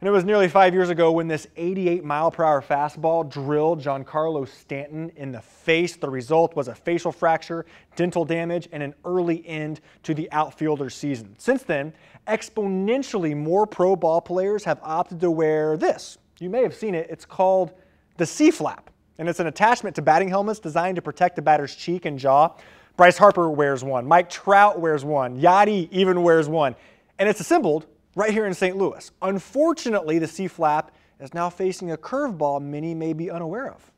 And it was nearly five years ago when this 88 mile per hour fastball drilled Giancarlo Stanton in the face. The result was a facial fracture, dental damage, and an early end to the outfielder's season. Since then, exponentially more pro ball players have opted to wear this. You may have seen it. It's called the C-flap, and it's an attachment to batting helmets designed to protect the batter's cheek and jaw. Bryce Harper wears one. Mike Trout wears one. Yadi even wears one. And it's assembled right here in St. Louis. Unfortunately, the C-flap is now facing a curveball many may be unaware of.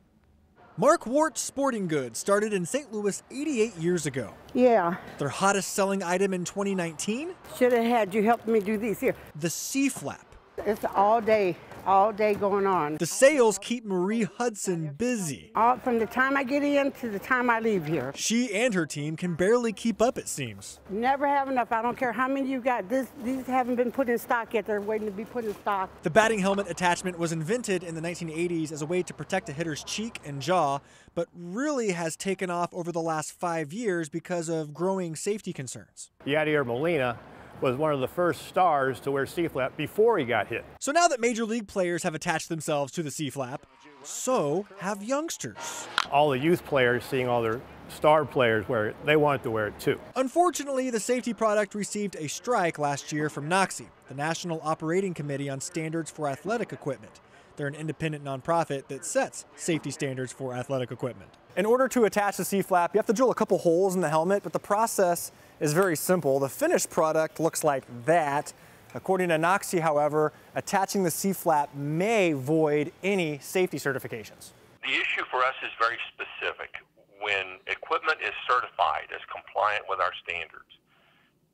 Markwort Sporting Goods started in St. Louis 88 years ago. Yeah. Their hottest selling item in 2019? Should have had you help me do these here. The C-flap. It's all day all day going on. The sales keep Marie Hudson busy. All, from the time I get in to the time I leave here. She and her team can barely keep up, it seems. Never have enough. I don't care how many you got. This, these haven't been put in stock yet. They're waiting to be put in stock. The batting helmet attachment was invented in the 1980s as a way to protect a hitter's cheek and jaw, but really has taken off over the last five years because of growing safety concerns. Yadier Molina was one of the first stars to wear C-flap before he got hit. So now that major league players have attached themselves to the C-flap, so have youngsters. All the youth players seeing all their star players wear it, they wanted to wear it too. Unfortunately, the safety product received a strike last year from NOCSAE, the National Operating Committee on Standards for Athletic Equipment. They're an independent nonprofit that sets safety standards for athletic equipment. In order to attach the C-flap, you have to drill a couple holes in the helmet, but the process is very simple. The finished product looks like that. According to NOCSAE, however, attaching the C-flap may void any safety certifications. The issue for us is very specific. When equipment is certified as compliant with our standards,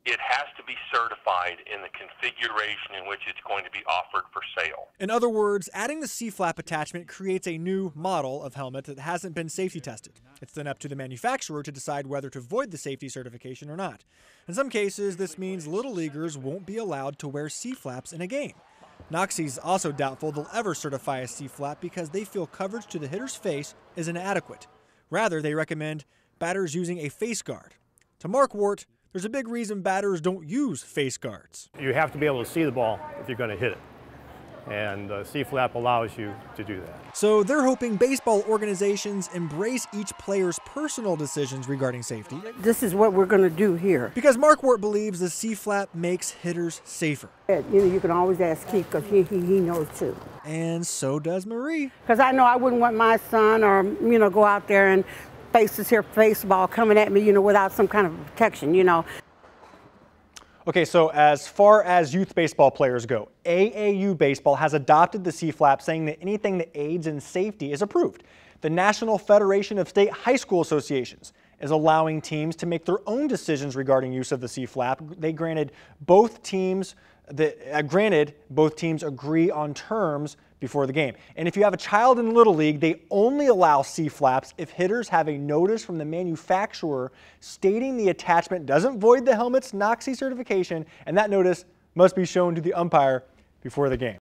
it has to be certified in the configuration in which it's going to be offered for sale. In other words, adding the C-flap attachment creates a new model of helmet that hasn't been safety tested. It's then up to the manufacturer to decide whether to void the safety certification or not. In some cases, this means little leaguers won't be allowed to wear C-flaps in a game. NOCSAE's also doubtful they'll ever certify a C-flap because they feel coverage to the hitter's face is inadequate. Rather, they recommend batters using a face guard. To Markwort, there's a big reason batters don't use face guards. You have to be able to see the ball if you're going to hit it. And uh, C-flap allows you to do that. So they're hoping baseball organizations embrace each player's personal decisions regarding safety. This is what we're going to do here. Because Markwort believes the C-flap makes hitters safer. You know, you can always ask Keith because he, he, he knows too. And so does Marie. Because I know I wouldn't want my son or, you know, go out there and faces here baseball coming at me, you know, without some kind of protection, you know. Okay, so as far as youth baseball players go, AAU Baseball has adopted the C-flap saying that anything that aids in safety is approved. The National Federation of State High School Associations is allowing teams to make their own decisions regarding use of the C-flap. They granted both teams the, uh, granted, both teams agree on terms before the game. And if you have a child in Little League, they only allow C-flaps if hitters have a notice from the manufacturer stating the attachment doesn't void the helmet's NOCSAE certification, and that notice must be shown to the umpire before the game.